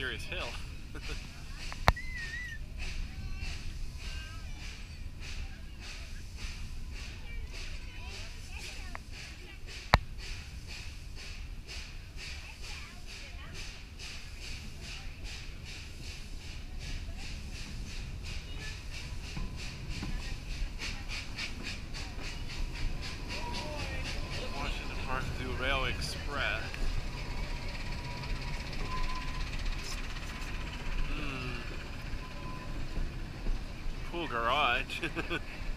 serious hill. Cool garage.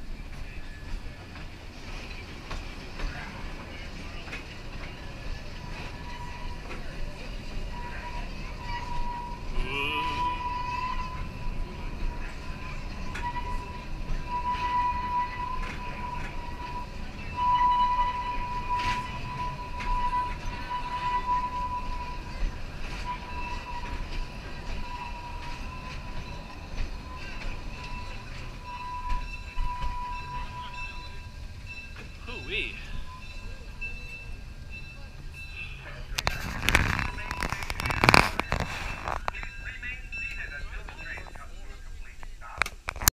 Hoo-wee.